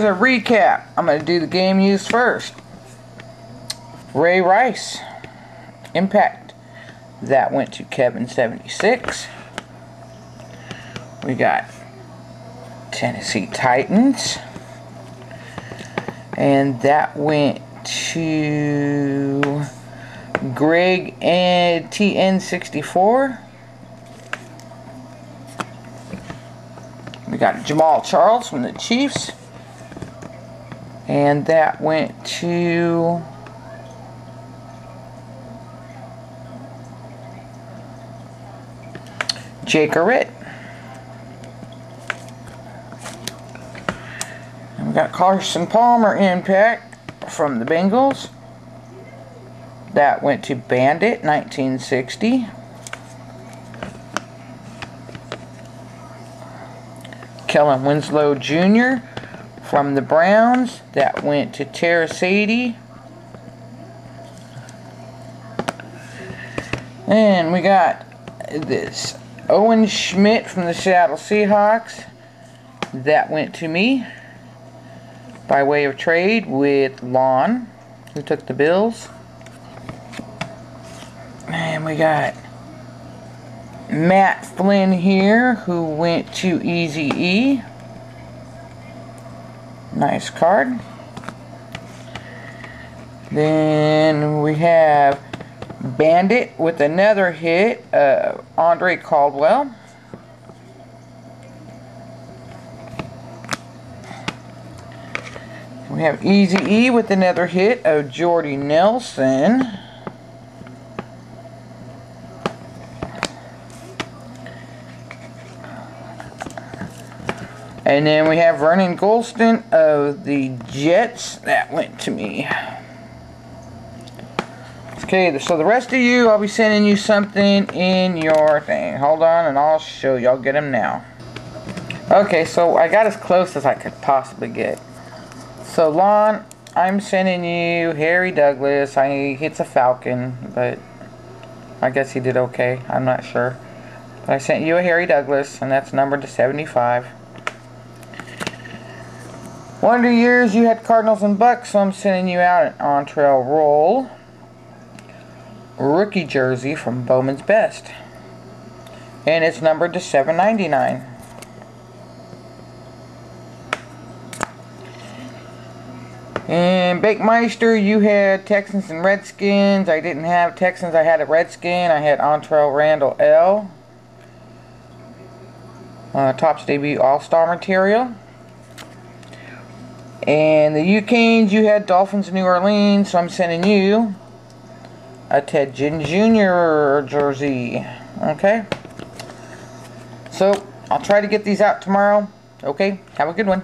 A recap, I'm going to do the game used first. Ray Rice, Impact. That went to Kevin76. We got Tennessee Titans. And that went to Greg and TN64. We got Jamaal Charles from the Chiefs. And that went to Jake. And we got Carson Palmer impact from the Bengals. That went to Bandit 1960. Kellen Winslow Jr. from the Browns. That went to Terracity. And we got this Owen Schmidt from the Seattle Seahawks. That went to me by way of trade with Lon, who took the Bills. And we got Matt Flynn here, who went to Easy E. Nice card. Then we have Bandit with another hit, uh, Andre Caldwell. We have Easy E with another hit of Jordy Nelson. And then we have Vernon Gholston of the Jets. That went to me. Okay, so the rest of you, I'll be sending you something in your thing. Hold on, and I'll show you. I'll get them now. Okay, so I got as close as I could possibly get. So, Lon, I'm sending you Harry Douglas. I hits a Falcon, but I guess he did okay. I'm not sure. But I sent you a Harry Douglas, and that's numbered to 75. The years you had Cardinals and Bucks, so I'm sending you out an Antrel Rolle rookie jersey from Bowman's Best. And it's numbered to 7.99. And Bakemeister, you had Texans and Redskins. I didn't have Texans. I had a Redskin. I had Antwaan Randle El. Uh, Topps debut All-Star material. And the UCanes, you had Dolphins in New Orleans. So I'm sending you a Ted Ginn Jr. jersey. Okay? So, I'll try to get these out tomorrow. Okay? Have a good one.